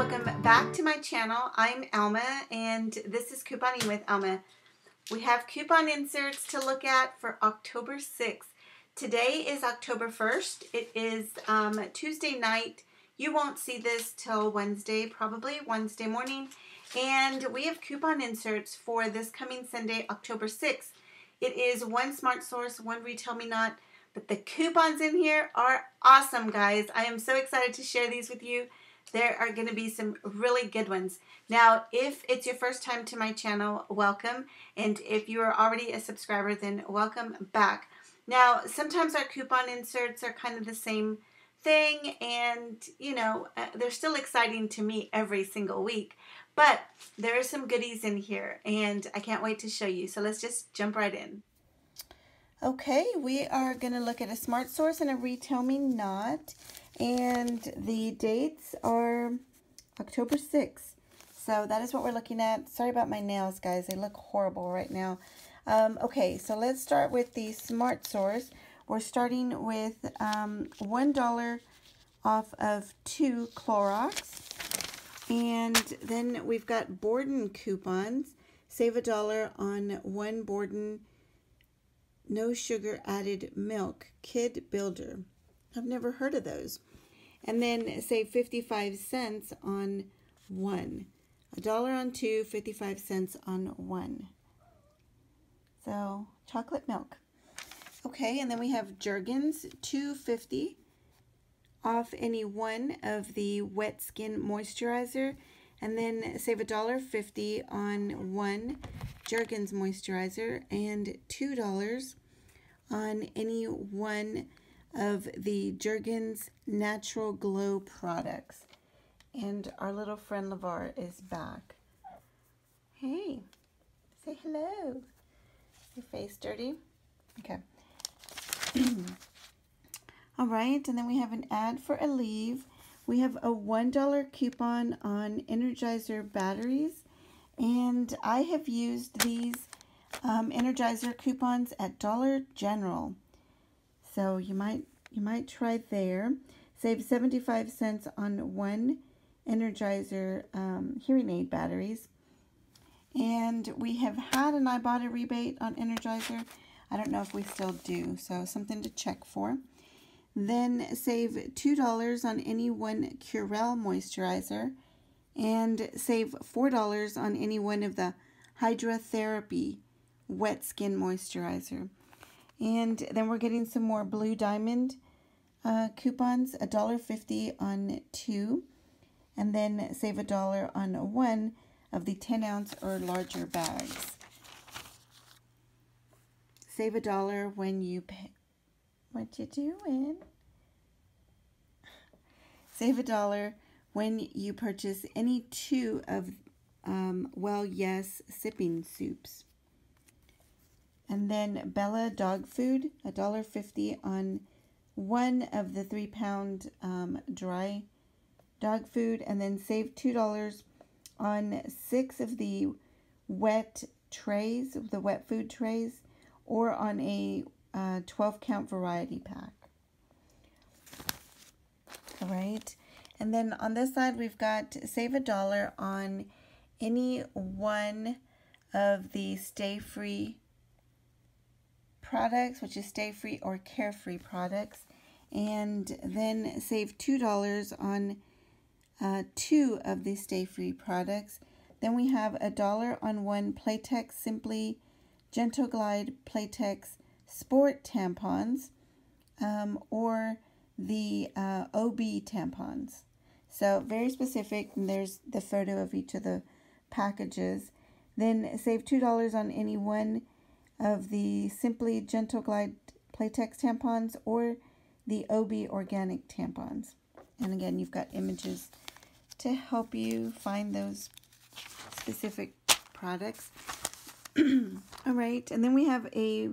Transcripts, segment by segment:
welcome back to my channel. I'm Alma and this is Couponing with Alma. We have coupon inserts to look at for October 6th. Today is October 1st. It is um, Tuesday night. You won't see this till Wednesday, probably Wednesday morning. And we have coupon inserts for this coming Sunday, October 6th. It is one smart source, one retail me not, but the coupons in here are awesome, guys. I am so excited to share these with you. There are going to be some really good ones. Now, if it's your first time to my channel, welcome. And if you are already a subscriber, then welcome back. Now, sometimes our coupon inserts are kind of the same thing, and you know, uh, they're still exciting to me every single week. But there are some goodies in here, and I can't wait to show you. So let's just jump right in. Okay, we are going to look at a smart source and a retail me not. And the dates are October 6th. So that is what we're looking at. Sorry about my nails, guys. They look horrible right now. Um, okay, so let's start with the smart source. We're starting with um, $1 off of two Clorox. And then we've got Borden coupons. Save a dollar on one Borden no sugar added milk kid builder. I've never heard of those. And then save 55 cents on one. A dollar on two, 55 cents on one. So chocolate milk. Okay, and then we have Jergens 250 off any one of the wet skin moisturizer and then save a dollar fifty on one Jergens moisturizer and two dollars on any one of the Jergens Natural Glow products. And our little friend LeVar is back. Hey, say hello. Your face dirty? Okay. All right, and then we have an ad for Aleve. We have a $1 coupon on Energizer batteries. And I have used these um, Energizer coupons at Dollar General. So you might you might try there. Save 75 cents on one Energizer um, hearing aid batteries. And we have had an Ibotta rebate on Energizer. I don't know if we still do, so something to check for. Then save $2 on any one Curel moisturizer and save $4 on any one of the Hydrotherapy wet skin moisturizer. And then we're getting some more Blue Diamond uh, coupons, $1.50 on two, and then save a dollar on one of the 10 ounce or larger bags. Save a dollar when you pay. What you doing? Save a dollar when you purchase any two of um, Well Yes sipping soups. And then Bella dog food, $1.50 on one of the three pound um, dry dog food. And then save $2 on six of the wet trays, the wet food trays, or on a uh, 12 count variety pack. All right. And then on this side, we've got save a dollar on any one of the Stay Free products, which is Stay Free or Carefree products, and then save $2 on uh, two of the Stay Free products. Then we have a dollar on one Playtex Simply Gentle Glide Playtex Sport tampons um, or the uh, OB tampons. So very specific, and there's the photo of each of the packages. Then save $2 on any one of the Simply Gentle Glide Playtex tampons or the OB Organic tampons. And again, you've got images to help you find those specific products. All right, and then we have a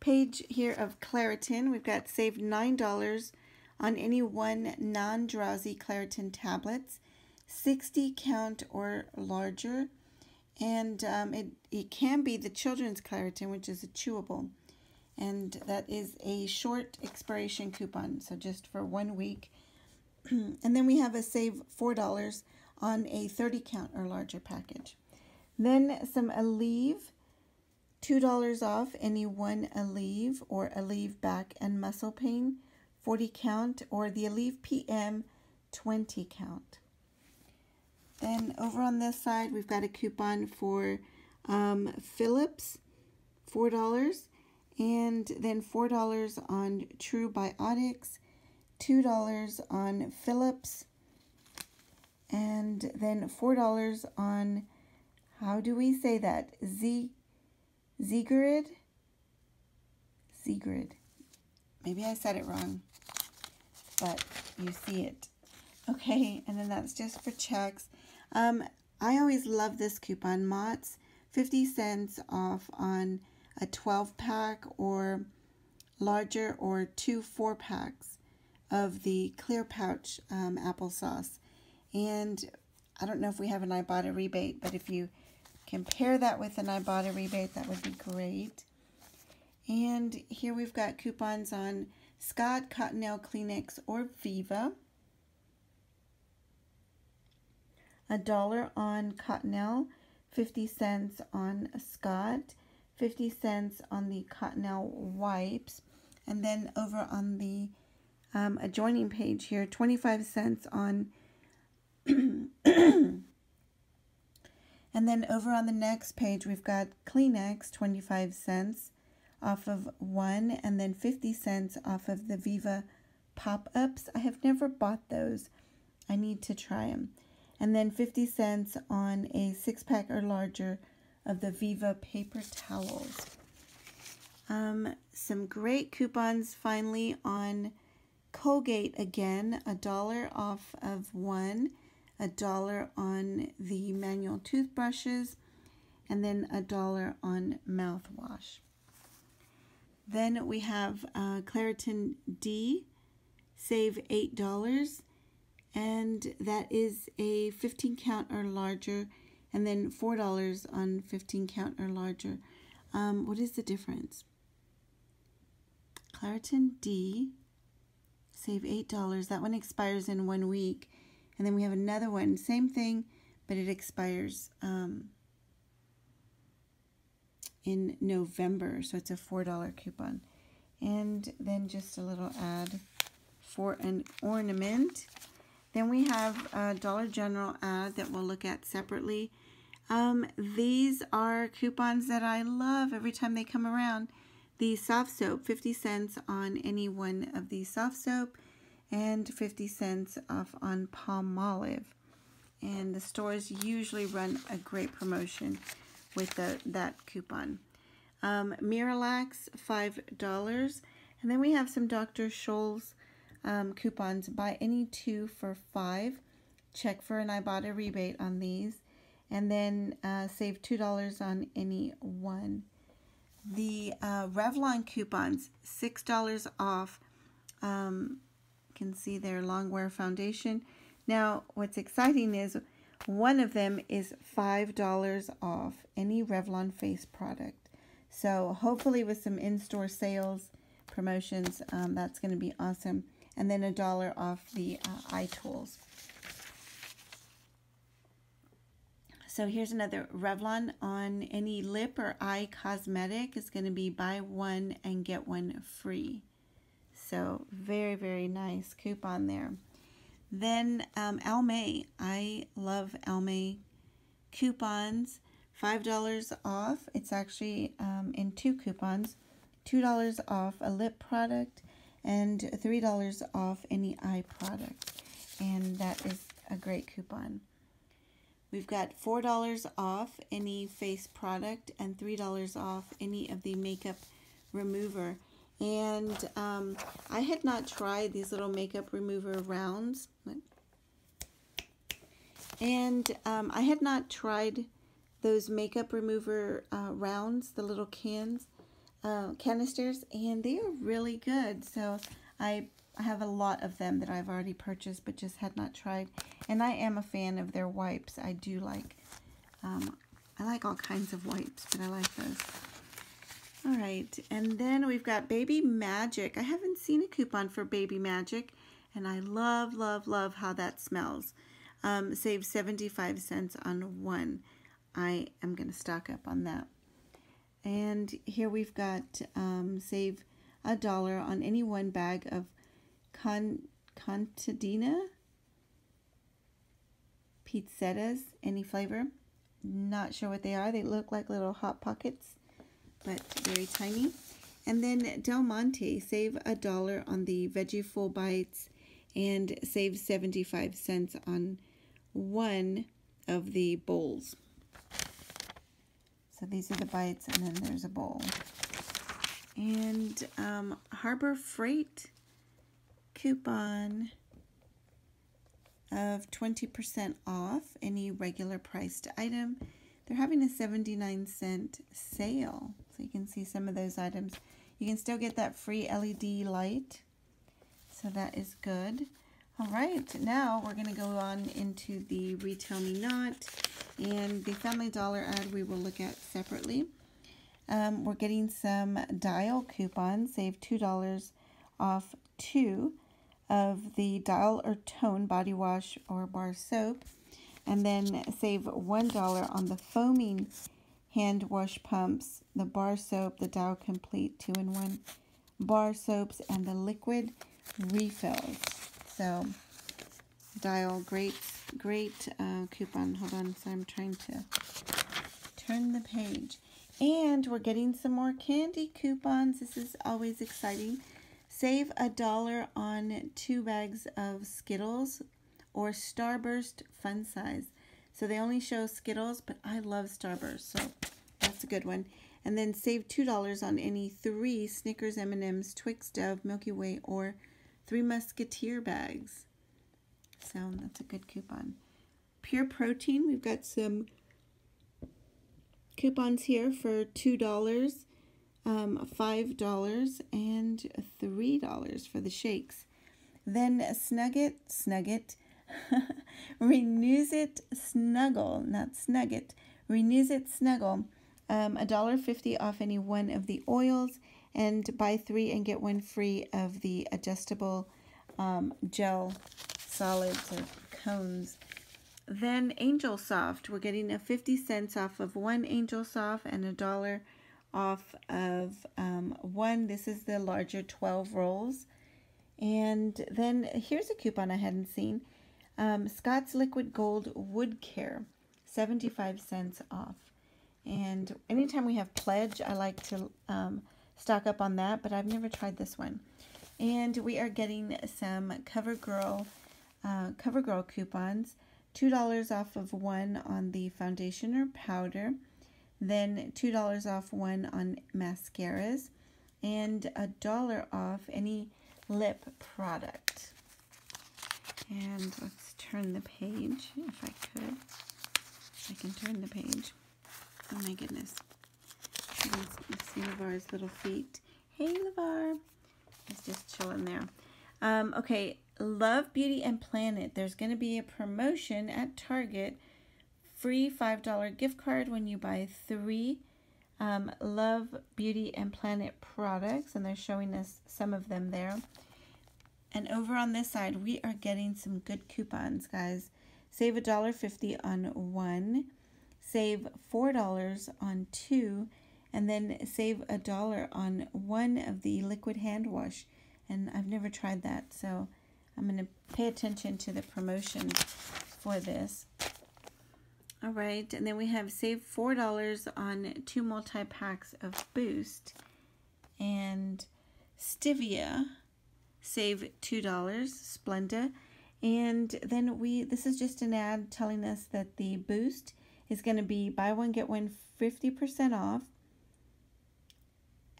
page here of Claritin. We've got save $9 on any one non-drowsy Claritin tablets, 60 count or larger and um, it, it can be the children's Claritin, which is a chewable. And that is a short expiration coupon, so just for one week. and then we have a save $4 on a 30 count or larger package. Then some Aleve, $2 off any one Aleve or Aleve back and muscle pain, 40 count, or the Aleve PM, 20 count. Then over on this side, we've got a coupon for um, Phillips, $4, and then $4 on True Biotics, $2 on Phillips, and then $4 on, how do we say that? Z, Zgrid? Zgrid. Maybe I said it wrong, but you see it. Okay, and then that's just for checks. Um, I always love this coupon, Mott's, 50 cents off on a 12 pack or larger or two four packs of the clear pouch um, applesauce. And I don't know if we have an Ibotta rebate, but if you compare that with an Ibotta rebate, that would be great. And here we've got coupons on Scott, Cottonelle, Kleenex, or Viva. A dollar on Cottonelle, 50 cents on Scott, 50 cents on the Cottonelle wipes, and then over on the um, adjoining page here, 25 cents on and then over on the next page, we've got Kleenex, 25 cents off of one, and then 50 cents off of the Viva pop-ups. I have never bought those. I need to try them. And then 50 cents on a six-pack or larger of the Viva paper towels. Um, some great coupons finally on Colgate again, a dollar off of one a dollar on the manual toothbrushes, and then a dollar on mouthwash. Then we have uh, Claritin D, save $8, and that is a 15 count or larger, and then $4 on 15 count or larger. Um, what is the difference? Claritin D, save $8. That one expires in one week. And then we have another one, same thing, but it expires um, in November. So it's a $4 coupon. And then just a little ad for an ornament. Then we have a Dollar General ad that we'll look at separately. Um, these are coupons that I love every time they come around. The soft soap, 50 cents on any one of the soft soap and 50 cents off on Palmolive. And the stores usually run a great promotion with the, that coupon. Um, Miralax, $5. And then we have some Dr. Scholl's um, coupons. Buy any two for 5 Check for an Ibotta rebate on these. And then uh, save $2 on any one. The uh, Revlon coupons, $6 off um, can see their Longwear foundation. Now, what's exciting is one of them is $5 off any Revlon face product. So hopefully with some in-store sales promotions, um, that's going to be awesome. And then a dollar off the uh, eye tools. So here's another Revlon on any lip or eye cosmetic is going to be buy one and get one free. So very, very nice coupon there. Then um, Almay. I love Almay coupons. $5 off. It's actually um, in two coupons. $2 off a lip product and $3 off any eye product. And that is a great coupon. We've got $4 off any face product and $3 off any of the makeup remover. And um, I had not tried these little makeup remover rounds. And um, I had not tried those makeup remover uh, rounds, the little cans, uh, canisters, and they are really good. So I have a lot of them that I've already purchased, but just had not tried. And I am a fan of their wipes. I do like, um, I like all kinds of wipes, but I like those. All right, and then we've got Baby Magic. I haven't seen a coupon for Baby Magic, and I love, love, love how that smells. um, save 75 cents on one. I am going to stock up on that. And here we've got um, save a dollar on any one bag of con contadina pizzettas, any flavor. Not sure what they are. They look like little hot pockets, but very tiny. And then Del Monte, save a dollar on the veggie full bites and save 75 cents on one of the bowls. So these are the bites, and then there's a bowl. And um, Harbor Freight coupon of 20% off any regular priced item. They're having a 79 cent sale. So you can see some of those items. You can still get that free LED light. So that is good. All right, now we're going to go on into the Retail Me Not and the Family Dollar ad we will look at separately. Um, we're getting some Dial coupons, save $2 off two of the Dial or Tone body wash or bar soap, and then save $1 on the foaming hand wash pumps, the bar soap, the Dial Complete 2-in-1 bar soaps, and the liquid refills. So, Dial, great, great uh, coupon. Hold on, so I'm trying to turn the page. And we're getting some more candy coupons. This is always exciting. Save a dollar on two bags of Skittles or Starburst Fun Size. So they only show Skittles, but I love Starburst, so that's a good one. And then save $2 on any three Snickers, M&M's, Twix, Dove, Milky Way, or Three Musketeer bags. So that's a good coupon. Pure Protein, we've got some coupons here for $2 um, $5 and $3 for the shakes. Then a Snugget, Snugget, Renuzit Snuggle, not Snugget, Renuzit Snuggle, um, $1.50 off any one of the oils, and buy three and get one free of the adjustable um, gel solids or cones. Then Angel Soft, we're getting a 50 cents off of one Angel Soft and a dollar off of um, one. This is the larger 12 rolls. And then here's a coupon I hadn't seen. Um, Scott's Liquid Gold Wood Care, 75 cents off. And anytime we have pledge, I like to um, stock up on that, but I've never tried this one. And we are getting some CoverGirl, uh, CoverGirl coupons, $2 off of one on the foundation or powder, then $2 off one on mascaras, and a dollar off any lip product. And let's turn the page, if I could. I can turn the page. Oh my goodness. See LeVar's little feet. Hey, LeVar. He's just chilling there. Um, okay, Love, Beauty, and Planet. There's going to be a promotion at Target free $5 gift card when you buy three um, Love, Beauty, and Planet products. And they're showing us some of them there. And over on this side, we are getting some good coupons, guys. Save $1.50 on one. Save $4 on two. And then save a dollar on one of the liquid hand wash. And I've never tried that, so I'm going to pay attention to the promotion for this. All right, and then we have save $4 on two multi-packs of Boost. And Stevia, save $2, Splenda. And then we, this is just an ad telling us that the Boost is going to be buy one, get one 50% off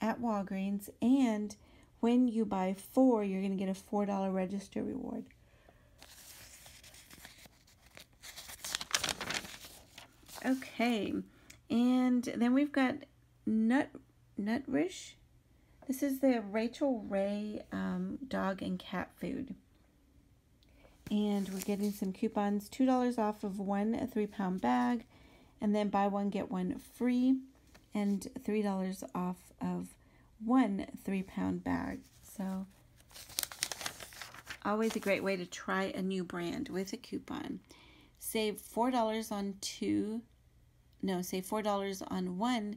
at Walgreens. And when you buy four, you're going to get a $4 register reward. Okay, and then we've got Nut Nutrish. This is the Rachael Ray um, dog and cat food. And we're getting some coupons, $2 off of one three pound bag, and then buy one, get one free, and $3 off of one three pound bag. So, always a great way to try a new brand with a coupon. save $4 on two, no, save $4 on one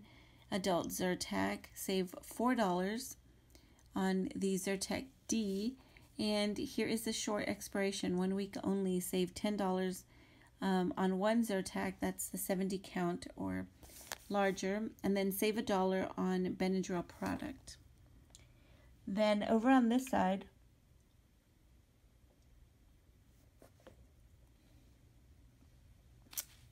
adult Zyrtec, save $4 on the Zyrtec D, and here is the short expiration, one week only, save $10 um, on one Zyrtec, that's the 70 count or larger, and then save a dollar on Benadryl product. Then over on this side,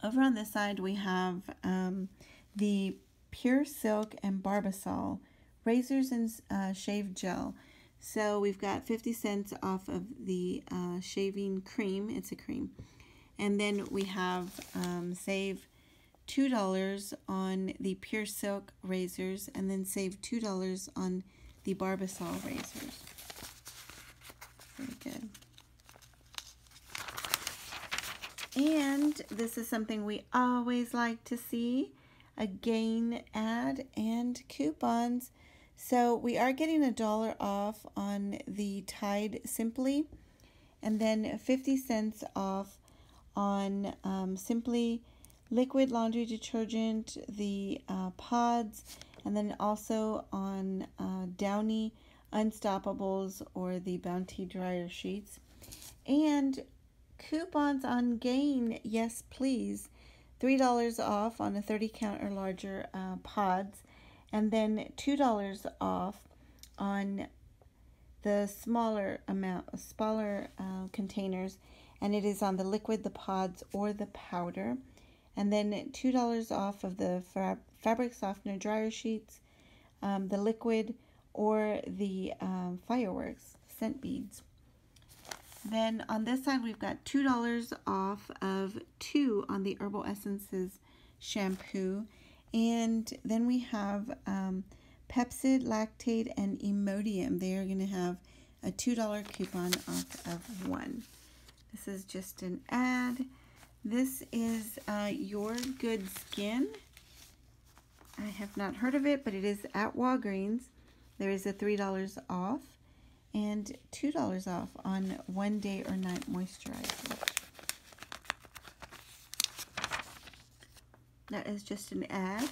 over on this side we have um, the Pure Silk and Barbasol razors and uh, shave gel. So we've got 50 cents off of the uh, shaving cream. It's a cream. And then we have um, save $2 on the Pure Silk razors and then save $2 on the Barbasol razors. Very good. And this is something we always like to see, a gain ad and coupons. So we are getting a dollar off on the Tide Simply and then 50 cents off on um, Simply liquid laundry detergent, the uh, pods, and then also on uh, Downy Unstoppables or the Bounty dryer sheets. And coupons on Gain, yes please. $3 off on a 30 count or larger uh, pods, and then $2 off on the smaller amount, smaller uh, containers, and it is on the liquid, the pods, or the powder and then $2 off of the fabric softener dryer sheets, um, the liquid, or the um, fireworks scent beads. Then on this side, we've got $2 off of two on the Herbal Essences shampoo. And then we have um, Pepcid, Lactaid, and Imodium. They are going to have a $2 coupon off of one. This is just an ad. This is uh, Your Good Skin. I have not heard of it, but it is at Walgreens. There is a $3 off and $2 off on one day or night moisturizer. That is just an ad.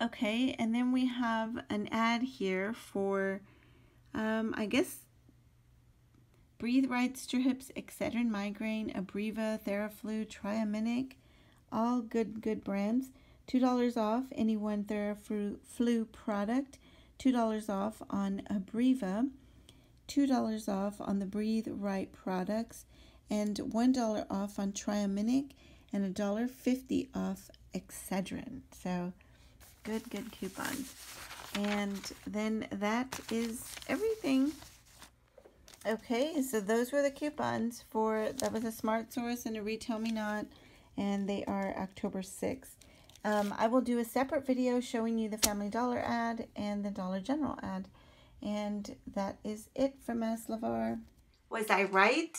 Okay, and then we have an ad here for um, I guess Breathe Right Strips, Excedrin Migraine, Abreva, Theraflu, Triaminic, all good, good brands. $2 off any one Theraflu product. $2 off on Abreva. $2 off on the Breathe Right products. And $1 off on Triaminic. And $1.50 off Excedrin. So, good, good coupons. And then that is everything. Okay, so those were the coupons for, that was a Smart Source and a Retail Me Not, and they are October 6th. Um, I will do a separate video showing you the Family Dollar ad and the Dollar General ad. And that is it from Mass LeVar. Was I right?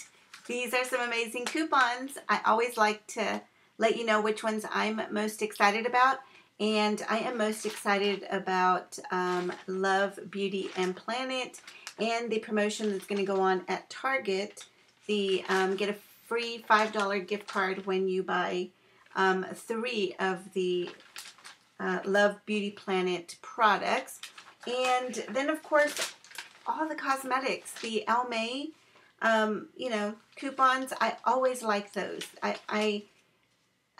These are some amazing coupons. I always like to let you know which ones I'm most excited about. And I am most excited about um, Love, Beauty, and Planet and the promotion that's going to go on at Target. The um, get a free $5 gift card when you buy um, three of the uh, Love, Beauty, Planet products. And then, of course, all the cosmetics, the Almay, um, you know, coupons. I always like those. I, I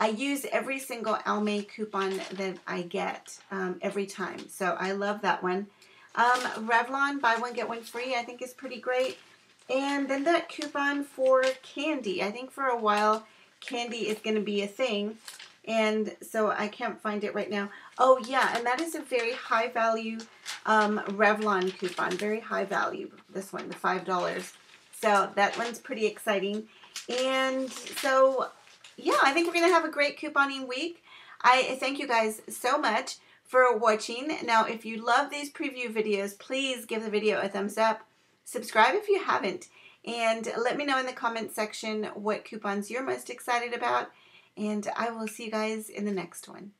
I use every single Almay coupon that I get um, every time. So I love that one. Um, Revlon, buy one, get one free, I think is pretty great. And then that coupon for candy. I think for a while, candy is going to be a thing. And so I can't find it right now. Oh, yeah, and that is a very high value um, Revlon coupon. Very high value, this one, the $5. So that one's pretty exciting. And so yeah, I think we're going to have a great couponing week. I thank you guys so much for watching. Now, if you love these preview videos, please give the video a thumbs up. Subscribe if you haven't. And let me know in the comment section what coupons you're most excited about. And I will see you guys in the next one.